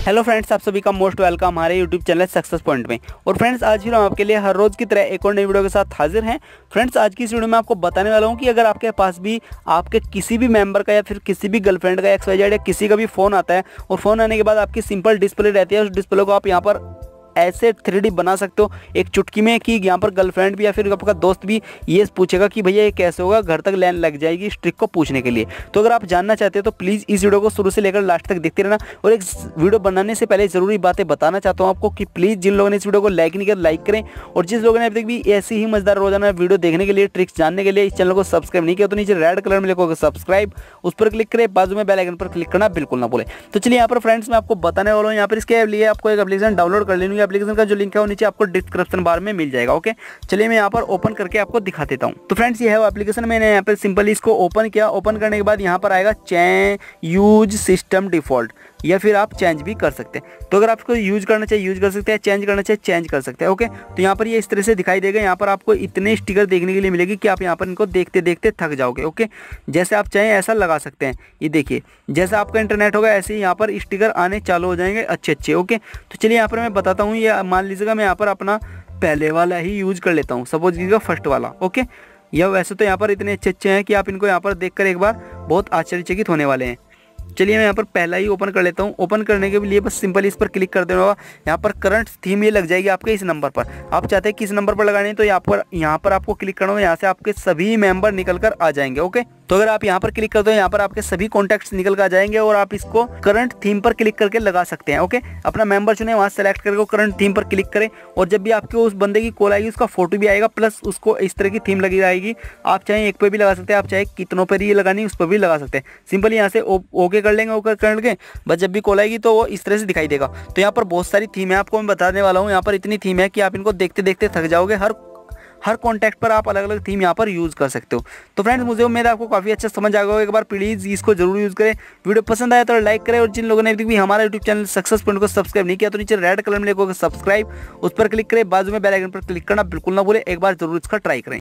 Hello friends आप सभी का मोस्ट वेलकम हमारे यूट्यूब चैनल सक्सेस पॉइंट में। और फ्रेंड्स आज भी हम आपके लिए हर रोज़ की तरह एक और नई वीडियो के साथ हाजिर हैं। फ्रेंड्स आज की इस वीडियो में आपको बताने वाला हूँ कि अगर आपके पास भी आपके किसी भी मेंबर का या फिर किसी भी गर्लफ्रेंड का एक्स या किसी का भी फ़ोन आता है, और फ़ोन आने के बाद आपकी सिंपल डिस्प्ले रहती है, उस डिस्प्ले को आप यहाँ पर ऐसे थ्री बना सकते हो। एक चुटकी में कि यहाँ पर गर्लफ्रेंड भी या फिर आपका दोस्त भी ये पूछेगा कि भैया ये कैसे होगा, घर तक लाइन लग जाएगी इस ट्रिक को पूछने के लिए। तो अगर आप जानना चाहते हो तो प्लीज़ इस वीडियो को शुरू से लेकर लास्ट तक देखते रहना और एक वीडियो बनाने से पहले ज़रूरी बातें बताना चाहता हूँ आपको कि प्लीज़ जिन लोगों ने इस वीडियो को लाइक नहीं किया, लाइक करें और जिस लोगों ने अभी तक भी ऐसी ही मज़ेदार रोज़ाना वीडियो देखने के लिए ट्रिक्स जानने के लिए इस चैनल को सब्सक्राइब नहीं किया तो नीचे रेड कलर में लिखोगे सब्सक्राइब, उस पर क्लिक करें, बाजू में बेलाइकन पर क्लिक करना बिल्कुल ना बोले तो चलिए यहाँ पर फ्रेंड्स मैं आपको बताने वाला हूँ, यहाँ पर इसके लिए आपको एक एप्लीकेशन डाउनलोड कर लेनी एप्लीकेशन का जो लिंक है वो नीचे आपको डिस्क्रिप्शन बार में मिल जाएगा ओके चलिए मैं यहाँ पर ओपन करके आपको दिखा देता हूँ। तो फ्रेंड्स ये है वो एप्लीकेशन मैंने यहाँ पर सिंपली इसको ओपन किया। ओपन करने के बाद यहाँ पर आएगा चैन यूज़ सिस्टम डिफ़ॉल्ट या फिर आप चेंज भी कर सकते हैं। तो अगर आपको यूज़ करना चाहिए यूज़ कर सकते हैं चेंज करना चाहिए चेंज कर सकते हैं ओके तो यहाँ पर ये इस तरह से दिखाई देगा। यहाँ पर आपको इतने स्टिकर देखने के लिए मिलेगी कि आप यहाँ पर इनको देखते देखते थक जाओगे ओके जैसे आप चाहें ऐसा लगा सकते हैं। ये देखिए, जैसा आपका इंटरनेट होगा, ऐसे ही यहाँ पर स्टिकर आने चालू हो जाएँगे अच्छे अच्छे ओके तो चलिए यहाँ पर मैं बताता हूँ ये मान लीजिएगा मैं यहाँ पर अपना पहले वाला ही यूज़ कर लेता हूँ। सपोज़ कीजिएगा फ़र्स्ट वाला ओके या वैसे तो यहाँ पर इतने अच्छे अच्छे हैं कि आप इनको यहाँ पर देखकर एक बार बहुत आश्चर्यचकित होने वाले हैं। चलिए मैं यहाँ पर पहला ही ओपन कर लेता हूँ। ओपन करने के लिए बस सिंपल इस पर क्लिक कर देना होगा। यहाँ पर करंट थीम ये लग जाएगी आपके इस नंबर पर। आप चाहते हैं किस नंबर पर लगानी तो यहाँ पर यहाँ पर आपको क्लिक करना होगा। यहाँ से आपके सभी मेंबर निकल आ जाएँगे ओके तो अगर आप यहाँ पर क्लिक करते हो, यहाँ पर आपके सभी कॉन्टैक्ट्स निकल कर जाएँगे और आप इसको करंट थीम पर क्लिक करके लगा सकते हैं ओके अपना मेंबर चुने, वहाँ सेलेक्ट करके करंट थीम पर क्लिक करें और जब भी आपके उस बंदे की कॉल आएगी, उसका फ़ोटो भी आएगा प्लस उसको इस तरह की थीम लगी रहेगी। आप चाहे एक पे भी लगा सकते हैं, आप चाहे कितनों पर ही लगानी, उस पर भी लगा सकते हैं। सिंपल यहाँ से ओके कर लेंगे ओके करके बस जब भी कॉल आएगी तो वो इस तरह से दिखाई देगा। तो यहाँ पर बहुत सारी थीम है, आपको मैं बताने वाला हूँ, यहाँ पर इतनी थीम है कि आप इनको देखते देखते थक जाओगे, हर हर कॉन्टैक्ट पर आप अलग अलग थीम यहाँ पर यूज़ कर सकते हो। तो फ्रेंड्स मुझे उम्मीद आपको काफ़ी अच्छा समझ आ गया एक बार प्लीज़ इसको ज़रूर यूज़ करें। वीडियो पसंद आया तो लाइक करें और जिन लोगों ने अभी भी हमारा यूट्यूब चैनल सक्सेस पॉइंट को सब्सक्राइब नहीं किया तो नीचे रेड कलर में लिखोगे सब्सक्राइब उस पर क्लिक करें। बाजू में बेलाइकन पर क्लिक करना बिल्कुल ना भूलें। एक बार ज़रूर इसका ट्राई करें।